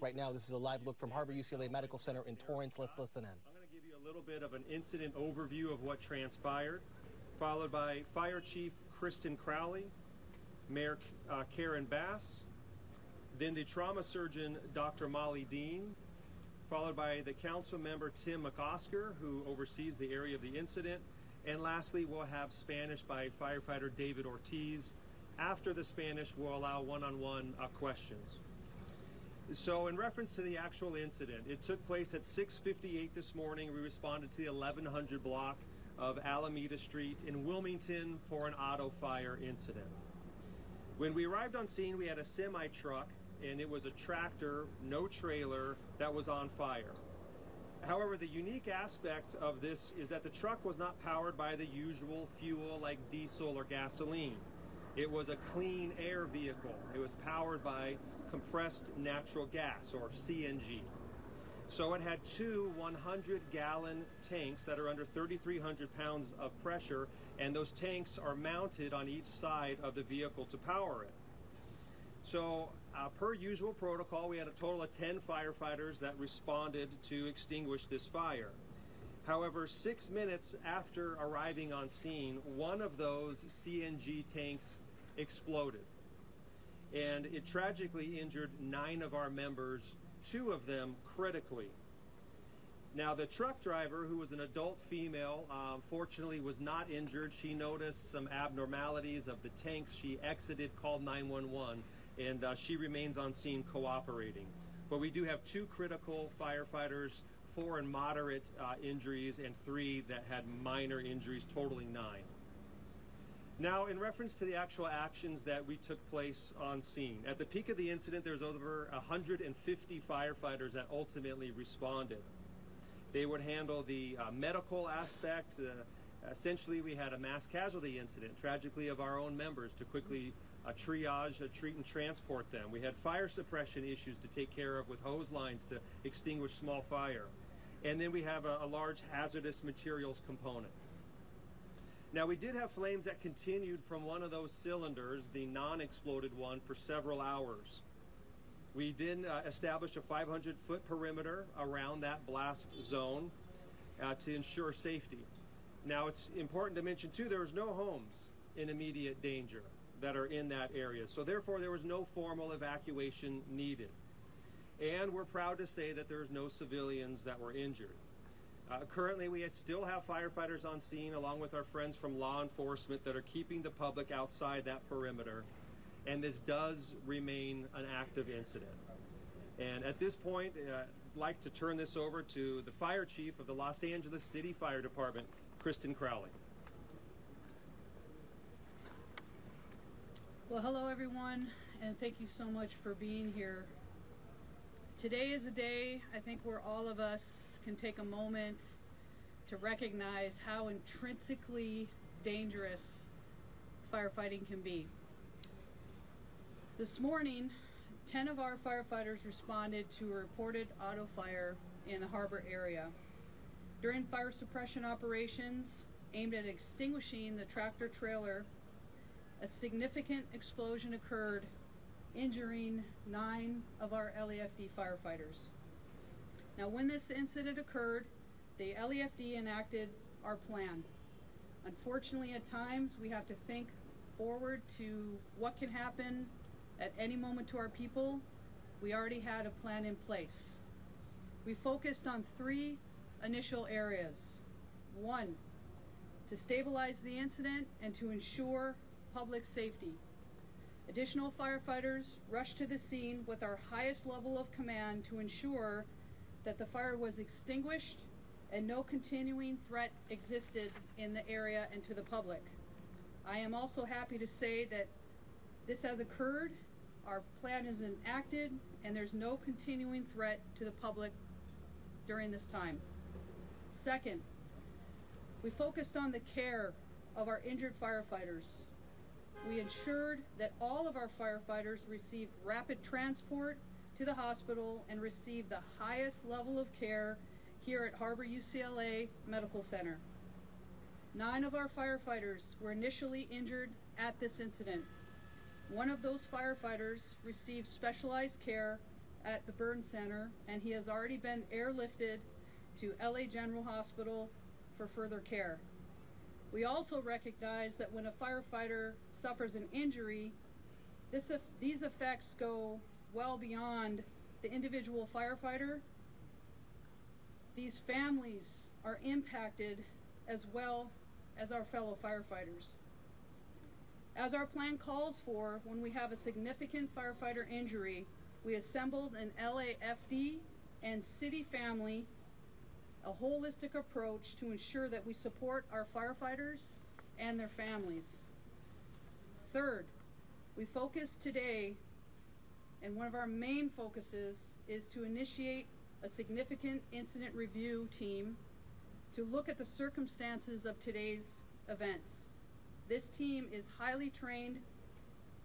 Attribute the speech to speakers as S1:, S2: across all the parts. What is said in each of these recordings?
S1: Right now, this is a live look from Harbor UCLA Medical Center in Torrance. Let's listen in.
S2: I'm going to give you a little bit of an incident overview of what transpired, followed by Fire Chief Kristen Crowley, Mayor uh, Karen Bass, then the trauma surgeon Dr. Molly Dean, followed by the council member Tim McOsker, who oversees the area of the incident, and lastly, we'll have Spanish by firefighter David Ortiz. After the Spanish, we'll allow one-on-one -on -one, uh, questions. So in reference to the actual incident, it took place at 6.58 this morning. We responded to the 1100 block of Alameda Street in Wilmington for an auto fire incident. When we arrived on scene, we had a semi truck and it was a tractor, no trailer, that was on fire. However, the unique aspect of this is that the truck was not powered by the usual fuel like diesel or gasoline. It was a clean air vehicle. It was powered by compressed natural gas or CNG. So it had two 100 gallon tanks that are under 3,300 pounds of pressure, and those tanks are mounted on each side of the vehicle to power it. So, uh, per usual protocol, we had a total of 10 firefighters that responded to extinguish this fire. However, six minutes after arriving on scene, one of those CNG tanks exploded. And it tragically injured nine of our members, two of them critically. Now, the truck driver, who was an adult female, um, fortunately was not injured. She noticed some abnormalities of the tanks. She exited, called 911, and uh, she remains on scene cooperating. But we do have two critical firefighters, four in moderate uh, injuries, and three that had minor injuries, totaling nine. Now, in reference to the actual actions that we took place on scene, at the peak of the incident, there's over 150 firefighters that ultimately responded. They would handle the uh, medical aspect. Uh, essentially, we had a mass casualty incident, tragically, of our own members to quickly uh, triage, uh, treat, and transport them. We had fire suppression issues to take care of with hose lines to extinguish small fire. And then we have a, a large hazardous materials component. Now we did have flames that continued from one of those cylinders, the non-exploded one, for several hours. We then uh, established a 500 foot perimeter around that blast zone uh, to ensure safety. Now it's important to mention too, there was no homes in immediate danger that are in that area. So therefore there was no formal evacuation needed. And we're proud to say that there's no civilians that were injured. Uh, currently, we still have firefighters on scene along with our friends from law enforcement that are keeping the public outside that perimeter. And this does remain an active incident. And at this point, uh, I'd like to turn this over to the fire chief of the Los Angeles City Fire Department, Kristen Crowley.
S3: Well, hello everyone, and thank you so much for being here. Today is a day I think where all of us can take a moment to recognize how intrinsically dangerous firefighting can be. This morning, 10 of our firefighters responded to a reported auto fire in the harbor area. During fire suppression operations aimed at extinguishing the tractor trailer, a significant explosion occurred, injuring nine of our LAFD firefighters. Now, when this incident occurred, the LAFD enacted our plan. Unfortunately, at times, we have to think forward to what can happen at any moment to our people. We already had a plan in place. We focused on three initial areas. One, to stabilize the incident and to ensure public safety. Additional firefighters rushed to the scene with our highest level of command to ensure that the fire was extinguished and no continuing threat existed in the area and to the public. I am also happy to say that this has occurred, our plan is enacted, and there's no continuing threat to the public during this time. Second, we focused on the care of our injured firefighters. We ensured that all of our firefighters received rapid transport to the hospital and receive the highest level of care here at Harbor UCLA Medical Center. Nine of our firefighters were initially injured at this incident. One of those firefighters received specialized care at the burn center, and he has already been airlifted to LA General Hospital for further care. We also recognize that when a firefighter suffers an injury, this, these effects go well beyond the individual firefighter. These families are impacted as well as our fellow firefighters. As our plan calls for, when we have a significant firefighter injury, we assembled an LAFD and city family, a holistic approach to ensure that we support our firefighters and their families. Third, we focus today, and one of our main focuses is to initiate a significant incident review team to look at the circumstances of today's events. This team is highly trained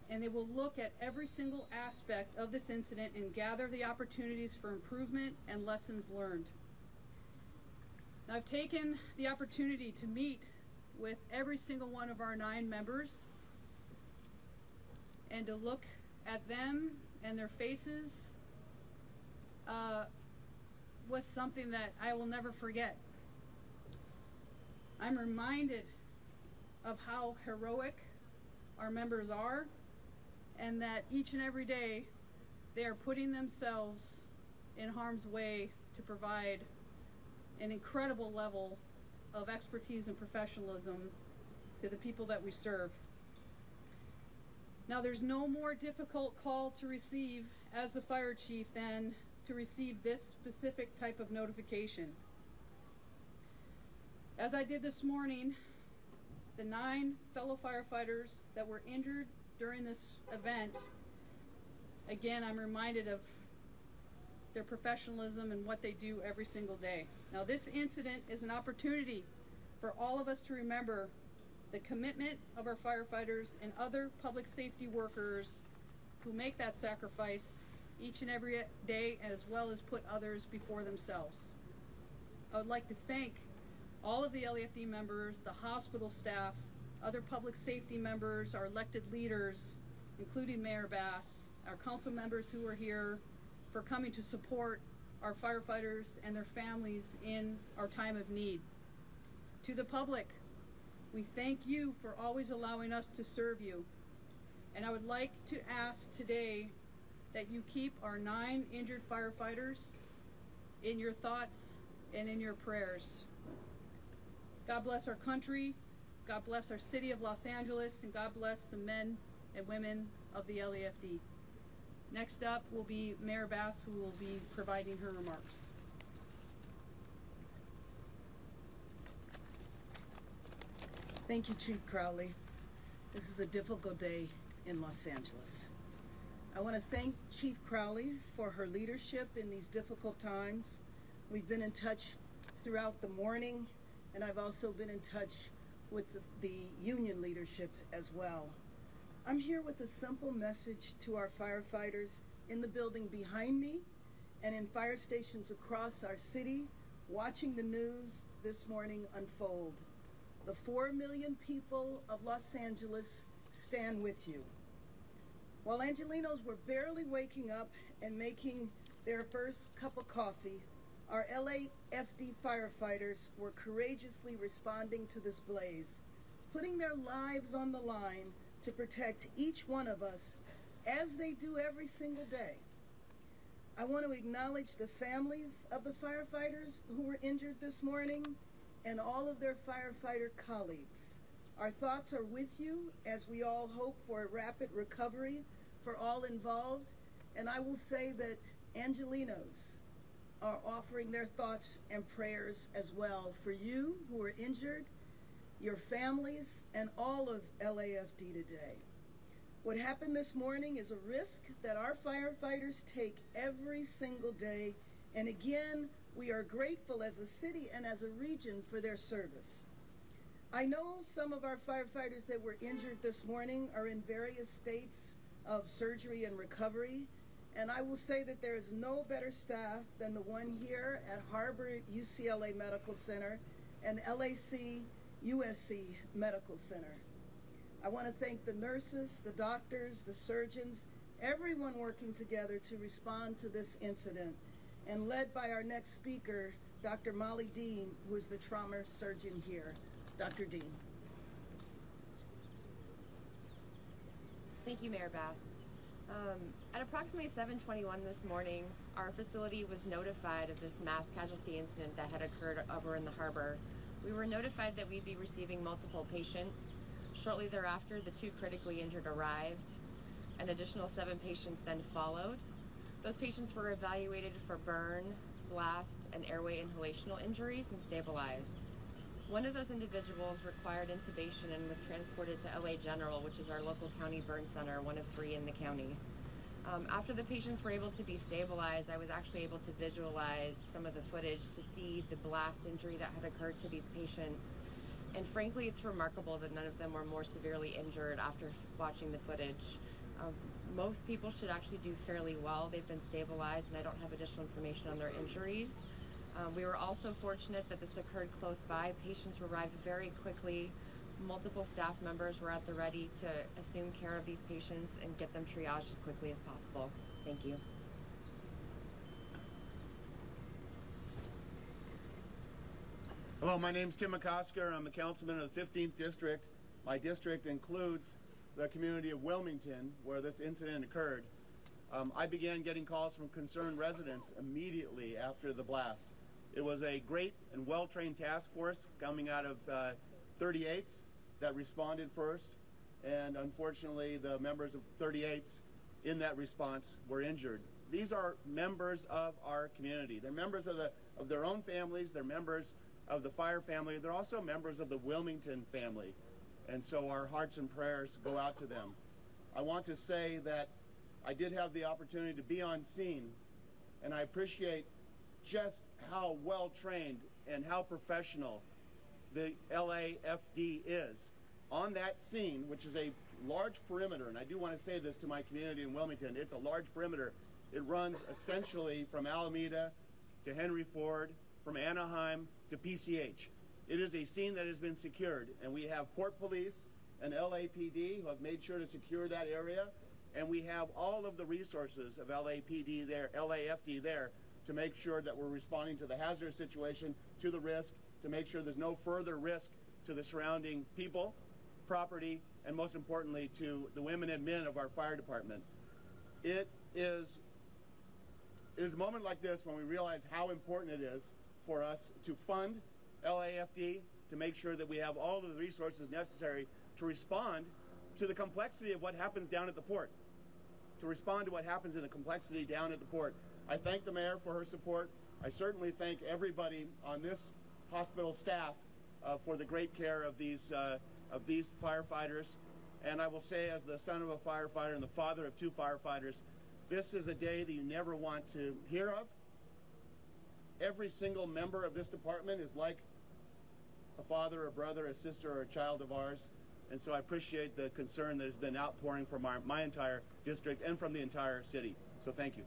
S3: and they will look at every single aspect of this incident and gather the opportunities for improvement and lessons learned. Now, I've taken the opportunity to meet with every single one of our nine members and to look at them and their faces uh, was something that I will never forget. I'm reminded of how heroic our members are and that each and every day they are putting themselves in harm's way to provide an incredible level of expertise and professionalism to the people that we serve. Now, there's no more difficult call to receive as a fire chief than to receive this specific type of notification. As I did this morning, the nine fellow firefighters that were injured during this event, again, I'm reminded of their professionalism and what they do every single day. Now, this incident is an opportunity for all of us to remember the commitment of our firefighters and other public safety workers who make that sacrifice each and every day as well as put others before themselves. I would like to thank all of the LAFD members, the hospital staff, other public safety members, our elected leaders, including Mayor Bass, our council members who are here for coming to support our firefighters and their families in our time of need. To the public, we thank you for always allowing us to serve you. And I would like to ask today that you keep our nine injured firefighters in your thoughts and in your prayers. God bless our country, God bless our city of Los Angeles, and God bless the men and women of the LAFD. Next up will be Mayor Bass, who will be providing her remarks.
S4: Thank you, Chief Crowley. This is a difficult day in Los Angeles. I want to thank Chief Crowley for her leadership in these difficult times. We've been in touch throughout the morning, and I've also been in touch with the, the union leadership as well. I'm here with a simple message to our firefighters in the building behind me and in fire stations across our city watching the news this morning unfold. The 4 million people of Los Angeles stand with you. While Angelenos were barely waking up and making their first cup of coffee, our LAFD firefighters were courageously responding to this blaze, putting their lives on the line to protect each one of us as they do every single day. I want to acknowledge the families of the firefighters who were injured this morning and all of their firefighter colleagues. Our thoughts are with you as we all hope for a rapid recovery for all involved. And I will say that Angelenos are offering their thoughts and prayers as well for you who are injured, your families, and all of LAFD today. What happened this morning is a risk that our firefighters take every single day. And again, we are grateful as a city and as a region for their service. I know some of our firefighters that were injured this morning are in various states of surgery and recovery. And I will say that there is no better staff than the one here at Harbor UCLA Medical Center and LAC USC Medical Center. I want to thank the nurses, the doctors, the surgeons,
S5: everyone working together to respond to this incident, and led by our next speaker, Dr. Molly Dean, who is the trauma surgeon here. Dr. Dean.
S4: Thank you, Mayor Bass. Um, at approximately 7:21 this morning, our facility was notified of this mass casualty incident that had occurred over in the harbor. We were notified that we'd be receiving multiple patients. Shortly thereafter, the two critically injured arrived. An additional seven patients then followed. Those patients were evaluated for burn, blast, and airway inhalational injuries and stabilized. One of those individuals required intubation and was transported to LA General, which is our local county burn center, one of three in the county. Um, after the patients were able to be stabilized, I was actually able to visualize some of the footage to see the blast injury that had occurred to these patients. And frankly, it's remarkable that none of them were more severely injured after watching the footage. Um, most people should actually do fairly well. They've been stabilized, and I don't have additional information on their injuries. Um, we were also fortunate that this occurred close by. Patients arrived very quickly. Multiple staff members were at the ready to assume care of these patients and get them triaged as quickly as possible. Thank you.
S6: Hello, my name is Tim McOsker. I'm a councilman of the 15th District. My district includes the community of Wilmington, where this incident occurred. Um, I began getting calls from concerned residents immediately after the blast. It was a great and well-trained task force coming out of uh, 38s that responded first, and unfortunately the members of 38s in that response were injured. These are members of our community. They're members of, the, of their own families, they're members of the fire family, they're also members of the Wilmington family. And so our hearts and prayers go out to them. I want to say that I did have the opportunity to be on scene, and I appreciate just how well trained and how professional the LAFD is. On that scene, which is a large perimeter, and I do want to say this to my community in Wilmington, it's a large perimeter. It runs essentially from Alameda to Henry Ford, from Anaheim to PCH. It is a scene that has been secured, and we have Port Police and LAPD who have made sure to secure that area, and we have all of the resources of LAPD there, LAFD there, to make sure that we're responding to the hazardous situation, to the risk, to make sure there's no further risk to the surrounding people, property, and most importantly, to the women and men of our fire department. It is, it is a moment like this when we realize how important it is for us to fund LAFD, to make sure that we have all the resources necessary to respond to the complexity of what happens down at the port, to respond to what happens in the complexity down at the port. I thank the mayor for her support. I certainly thank everybody on this hospital staff uh, for the great care of these uh, of these firefighters. And I will say, as the son of a firefighter and the father of two firefighters, this is a day that you never want to hear of. Every single member of this department is like a father, a brother, a sister, or a child of ours. And so I appreciate the concern that has been outpouring from our, my entire district and from the entire city. So thank you.